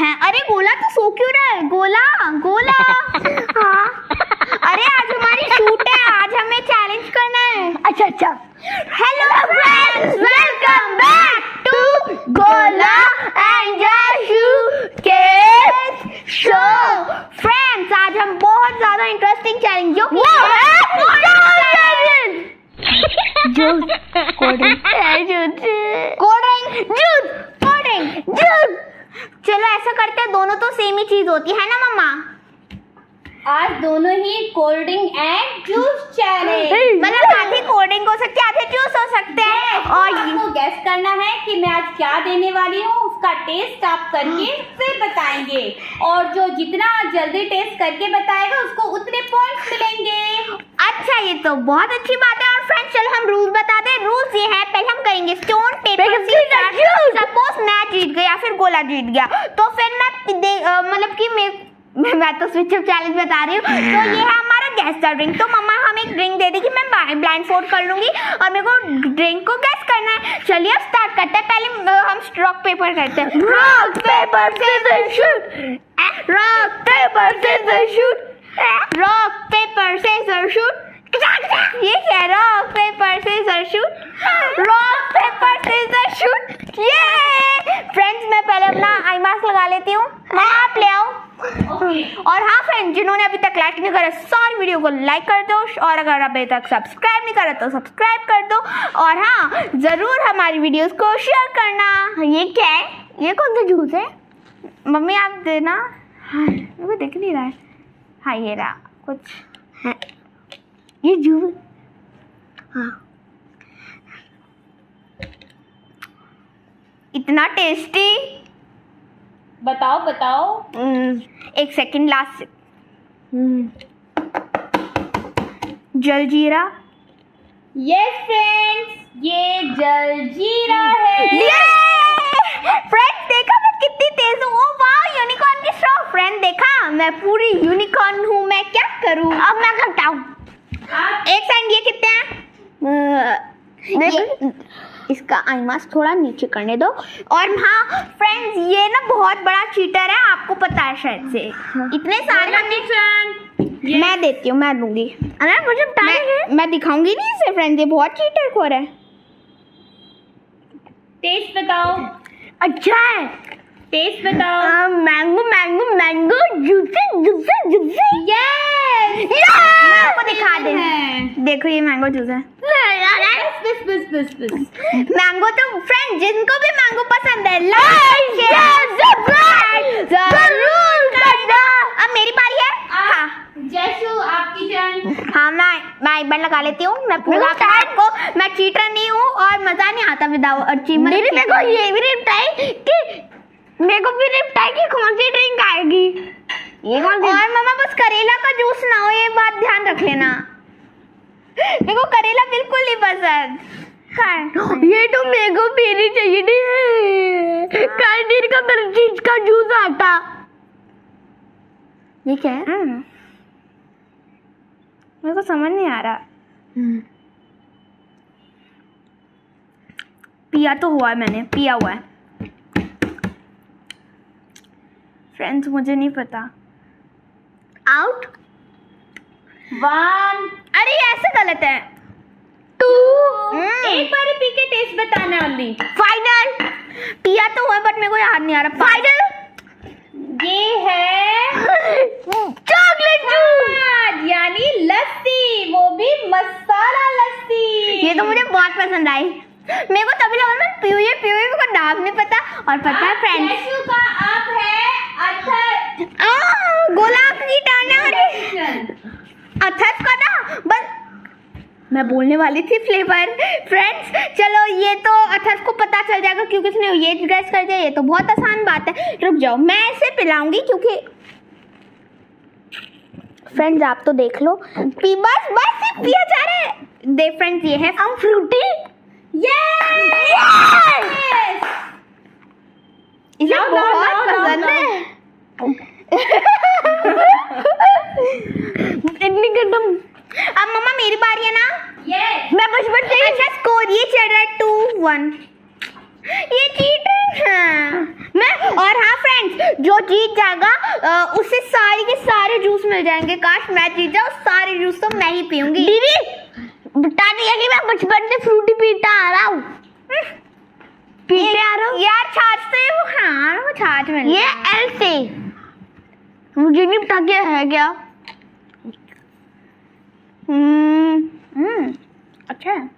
है। अरे गोला तो सो क्यों रहा है? गोला गोला। हाँ। अरे आज हमारी शूट है। आज हमें चैलेंज करना है। अच्छा अच्छा। Hello friends welcome back to Gola and Jashu के शो फ्रेंड्स आज हम बहुत ज़्यादा इंटरेस्टिंग चैलेंज जो कि juice cold drink cold drink juice cold drink juice चलो ऐसा करते हैं दोनों तो सेम ही चीज़ होती है ना मम्मा? आज दोनों ही cold drink and juice challenge मतलब आधे कोल्ड ड्रिंक हो सकते हैं आधे जूस हो सकते हैं। और आपको गैस करना है कि मैं आज क्या देने वाली हूँ उसका टेस्ट आप करके फिर बताएँगे। और जो जितना जल्दी टेस्ट करके बताएगा उसको उतने पॉइंट्स मिलेंगे। अच्छा ये तो बहुत अच्छी बात है। फ्रेंड्स चलो हम रूल बता दें। रूल्स ये है पहले हम करेंगे स्टोन पेपर सीजर सपोज़ मैं जीत गया फिर गोला जीत गया। तो फिर मैं मतलब कि मैं मैं तो स्विच अप चैलेंज बता रही हूँ। तो ये है हमारा गैस का ड्रिंक तो मम्मा हमें एक ड्रिंक दे देगी मैं ब्लाइंड फोल्ड कर लूँगी और मेरे को ड्रिंक को गैस करना है। चलिए अब स्टार्ट करते हैं। पहले हम रॉक पेपर करते हैं। Rock paper scissor shoot rock paper scissor shoot rock paper scissor shoot ये क्या है rock paper scissor shoot rock paper scissor shoot ये फ्रेंड्स मैं पहले अपना आई मास्क लगा लेती हूँ आप ले आओ और हाँ फ्रेंड लाइक नहीं करा सारी वीडियो को लाइक कर दो और अगर अभी तक सब्सक्राइब नहीं करा तो सब्सक्राइब कर दो। और हाँ ज़रूर हमारी वीडियोस को शेयर करना। ये क्या है? ये कौन सा जूस है? मम्मी आप देना। हाँ मेरे को दिख नहीं रहा है। हाँ ये रहा कुछ। है। ये जूस हाँ। इतना टेस्टी बताओ बताओ। हम्म, एक second last jaljeera? Yes friends ये जलजीरा है। फ्रेंड देखा मैं कितनी तेज हूँ। ओ वाह यूनिकॉर्न की स्ट्रॉ फ्रेंड देखा मैं पूरी यूनिकॉर्न हूँ। मैं क्या करूँ? अब मैं करता हूँ एक सेकंड ये कितने हैं? ये, इसका आई मास्क थोड़ा नीचे करने दो। और हाँ फ्रेंड्स ये ना बहुत बड़ा चीटर है आपको पता है शायद से। इतने सारे हमने मैं देती हूँ मैं दूँगी। अरे मुझे मैं, मैं दिखाऊँगी नहीं इसे फ्रेंड्स ये बहुत चीटर खोर है। टेस्ट बताओ। अच्छा है। टेस्ट बताओ। Mango mango mango juicy juicy juicy yes आपको दिखा दे। देखो ये मैंगो जूस है। बस बस बस बस। मैंगो तो फ्रेंड जिनको भी मैंगो पसंद है लाइक शेयर सब्सक्राइब ज़रूर करना। अब मेरी बारी है? हाँ। जैसू आपकी टर्न हाँ मैं मैं एक बार लगा लेती हूँ। मैं पूरा टाइम को मैं चीटर नहीं हूँ और मज़ा नहीं आता विदाउट अचीवमेंट मेरे मेरे को ये भी रिप्लाई कि मेरे को भी रिप्लाई की कौन सी ड्रिंक आएगी? ये कौन सी और मामा बस करेला का जूस ना हो ये बात ध्यान रख लेना। मेरे को करेला बिल्कुल नहीं पसंद। हाँ। ये तो मेरे को पीनी चाहिए नहीं कल दिन का मेरे चीज़ का जूस आता। ये क्या है? मेरे को समझ नहीं आ रहा। पिया तो हुआ है मैंने पिया हुआ है। फ्रेंड्स मुझे नहीं पता। आउट वन अरे ये ऐसे गलत है। टू एक बार पी के टेस्ट बताना ओनली फाइनल पिया तो हुआ बट मेरे को याद नहीं आ रहा। फाइनल ये है चॉकलेट जूस यानी लस्सी वो भी मसाला लस्सी। ये तो मुझे बहुत पसंद आई। मेरे को तभी लगा मैं पीऊ ये पीऊ ये, मेरे को नाम नहीं पता। और पता है फ्रेंड्स का आप है अथर। गोला की टर्न है का ना? बस। मैं बोलने वाली थी फ्लेवर फ्रेंड्स चलो ये तो अथर्स को पता चल जाएगा क्योंकि उसने ये ड्रेस कर दिया ये तो बहुत आसान बात है। रुक जाओ मैं इसे पिलाऊँगी क्योंकि फ्रेंड्स आप तो देख लो। पी बस बस ये पिया जा रहा है। दे फ्रेंड्स ये है हम फ्रूटी ये इसे बहुत पसंद है। इतनी कदम अब मम्मा मेरी बारी है ना? यस मैं बचपन से अच्छा स्कोर ये चल रहा है टू वन ये चीटिंग है। मैं और हाँ फ्रेंड्स जो जीत जाएगा उसे सारे के सारे जूस मिल जाएँगे। काश मैं जीत जाऊँ सारे जूस तो मैं ही पीऊँगी। दीदी बता दिया कि मैं बचपन से फ्रूटी पीता आ रहा हूँ। पीते आ रहा हूँ? यार छाछ से वो हाँ वो छाछ मिल ये एल से। मुझे नहीं पता क्या है क्या। हम्म अच्छा है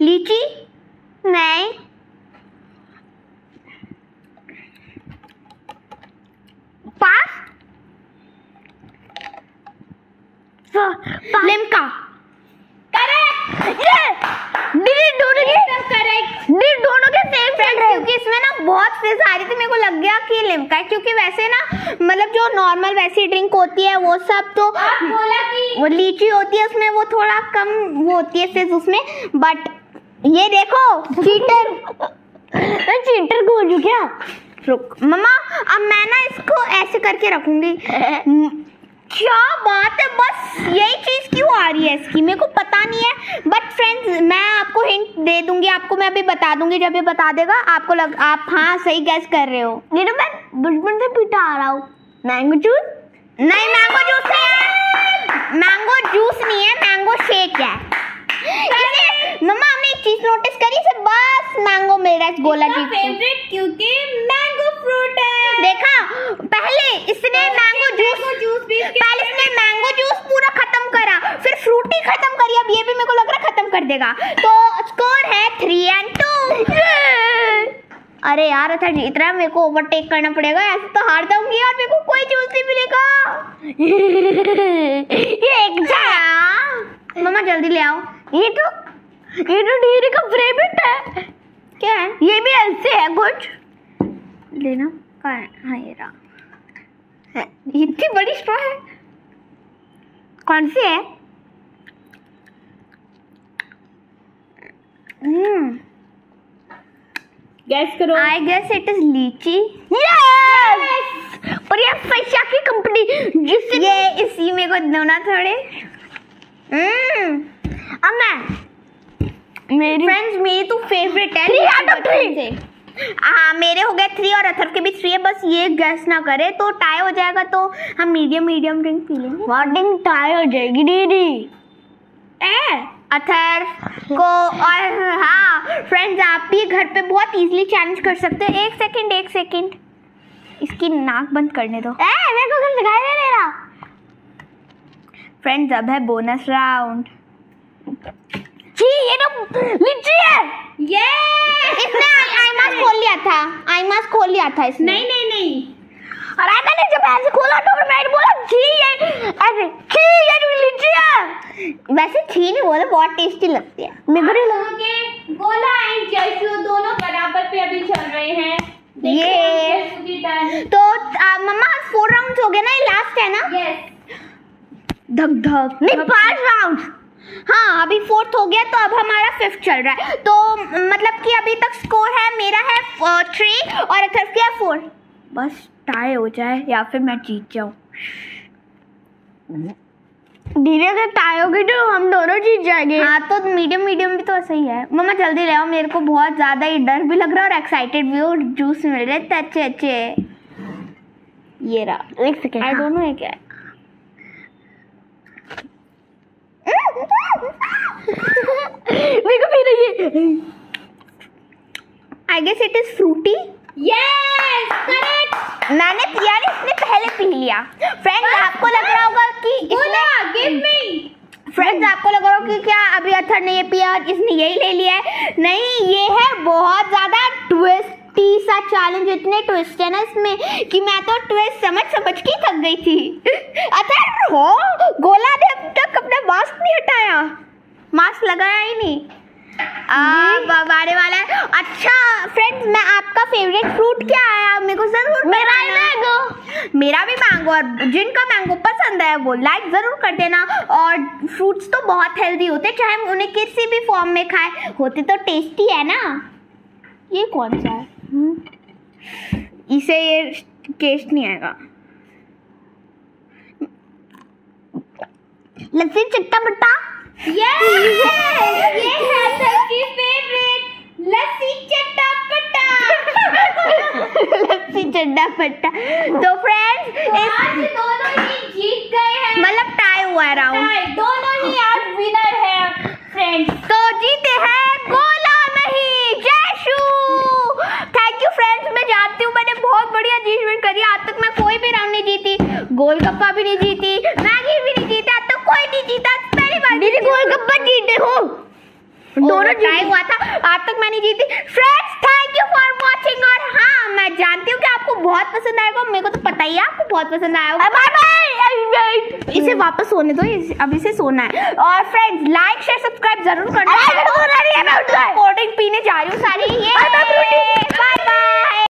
लीची नहीं पास लिमका ये दीदी दोनों के करेक्ट दीदी दोनों के सेम चल फ्रेंड्स रहे हैं क्योंकि इसमें ना बहुत फिज आ रही थी मेरे को लग गया कि लिमका है क्योंकि वैसे ना मतलब जो नॉर्मल वैसी ड्रिंक होती है वो सब तो बोला कि वो लीची होती है उसमें वो थोड़ा कम वो होती है फिज उसमें बट ये देखो चीटर चीटर को क्या? रुक। मम्मा अब मैं ना इसको ऐसे करके रखूँगी। क्या बात है? बस यही चीज़ क्यों आ रही है इसकी? मेरे को पता नहीं है। बट फ्रेंड्स मैं आपको हिंट दे दूँगी आपको मैं अभी बता दूँगी जब ये बता देगा आपको लग आप हाँ सही गैस कर रहे हो। नहीं मैं बचपन से पीता आ रहा हूँ। मैंगो जूस नहीं मैंगो जूस नहीं है। मैंगो जूस नहीं है मैंगो शेक है। मम्मा हमने एक चीज़ नोटिस करी इसे बस मैंगो मिल रहा है गोला जी फेवरेट क्योंकि मैंगो फ्रूट है देखा पहले इसने मैंगो जूस जूस भी इसके पहले इसने मैंगो जूस पूरा खत्म करा फिर फ्रूटी खत्म करी अब ये भी मेरे को लग रहा है खत्म कर देगा। तो स्कोर है थ्री एंड टू अरे यार अच्छा है मेरे को ओवरटेक करना पड़ेगा ऐसे तो हार जाऊँगी यार मेरे को कोई जूस नहीं मिलेगा। ये मम्मा जल्दी ले आओ। ये तो ये तो दीदी का फेवरेट है। क्या है? ये भी एल से है कुछ। लेना। कहाँ हाँ ये रहा। है, इतनी बड़ी स्ट्रॉ है। कौन सी है? गैस करो। I guess it is lychee yes पर ये पैसा की कंपनी जिससे ये इसी में को दो ना थोड़े। हम्म। अब मैं मेरी फ्रेंड्स मेरी तो फेवरेट है। Out of three. से। हाँ मेरे हो गए थ्री और अथर्व के भी थ्री है। बस ये गैस ना करे तो टाई हो जाएगा तो हम मीडियम मीडियम ड्रिंक पी लेंगे। वाटिंग टाई हो जाएगी दीदी। ए अथर्व को और हाँ फ्रेंड्स आप भी घर पे बहुत इजीली चैलेंज कर सकते हैं। एक सेकंड एक सेकंड इसकी नाक बंद करने दो। ए मेरे को दिखाई नहीं दे रहा। फ्रेंड्स अब है बोनस राउंड जी ये तो लीची है। ये इसने आई मास्क खोल लिया था। आई मास्क खोल लिया था इसने। नहीं नहीं नहीं। अरे मैंने जब ऐसे खोला तो फिर मैंने बोला जी ये अरे जी ये तो लीची है वैसे छी नहीं बोले बहुत टेस्टी लगती है। मेरे को गोला एंड जयशु दोनों बराबर पे अभी चल रहे हैं। ये। तो आ, मम्मा आज फोर राउंड्स हो गए ना ये लास्ट है ना? यस धक धक। नहीं पाँच राउंड हाँ अभी फोर्थ हो गया तो अब हमारा फिफ्थ चल रहा है। तो मतलब कि अभी तक स्कोर है मेरा है थ्री और अथर्व की है फोर बस टाई हो जाए या फिर मैं जीत जाऊँ। धीरे टाई होगी तो हम दोनों जीत जाएँगे। हाँ तो मीडियम मीडियम भी तो ऐसा ही। है मम्मा जल्दी ले आओ मेरे को बहुत ज़्यादा ही डर भी लग रहा है और एक्साइटेड भी हूँ जूस मिल रहे थे अच्छे अच्छे। ये रहा। एक सेकेंड आई डोंट नो ये क्या है। मेरे को भी नहीं I guess it is Frooti yes correct मैंने पिया नहीं इसने पहले पी लिया। फ्रेंड्स आपको लग रहा होगा कि गोला गिव इसने मी फ्रेंड्स आपको लग रहा होगा कि क्या अभी अथर ने ये पिया और इसने यही ले लिया है? नहीं ये है बहुत ज़्यादा ट्विस्टी सा चैलेंज इतने ट्विस्ट है ना इसमें कि मैं तो ट्विस्ट समझ समझ के थक गई थी। अथर हो? गोला ने अब तक अपना मास्क नहीं हटाया। मास्क लगाया ही नहीं। अब आने वाला है। अच्छा फ्रेंड्स मैं आपका फेवरेट फ्रूट क्या है? आप मेरे को ज़रूर मेरा ही बताना। मैंगो मेरा भी मैंगो और जिनका मैंगो पसंद है वो लाइक ज़रूर कर देना। और फ्रूट्स तो बहुत हेल्दी होते हैं चाहे हम उन्हें किसी भी फॉर्म में खाए। होते तो टेस्टी है ना? ये कौन सा है? इसे ये टेस्ट नहीं आएगा। लस्सी चट्टा बट्टा? यस ये है सबकी फेवरेट लस्सी चट्टा पट्टा चड्डा पट्टा। तो फ्रेंड्स दोनों ही जीत गए हैं। मतलब टाई हुआ है राउंड दोनों ही आज विनर है फ्रेंड्स तो जीते हैं गोला नहीं जयशु थैंक यू फ्रेंड्स मैं जानती हूँ मैंने बहुत बढ़िया अचीवमेंट करी आज तक मैं कोई भी राउंड नहीं जीती गोलगप्पा भी नहीं जीती मैगी भी नहीं जीता आज तक कोई नहीं जीता पहली बार दीदी गोलगप्पा जीते हो दोनों ट्राई हुआ था। आज तक मैं नहीं जीती। Friends thank you for watching और हाँ मैं जानती हूँ कि आपको बहुत पसंद आएगा। मेरे को तो पता ही है आपको बहुत पसंद आया होगा। बाय बाय इसे वापस सोने दो इस- अब इसे सोना है। और फ्रेंड्स लाइक शेयर सब्सक्राइब ज़रूर करना। अरे, मैं रही मैं उठ गई। कोल्ड ड्रिंक पीने जा रही हूँ सारी। ये बाय बाय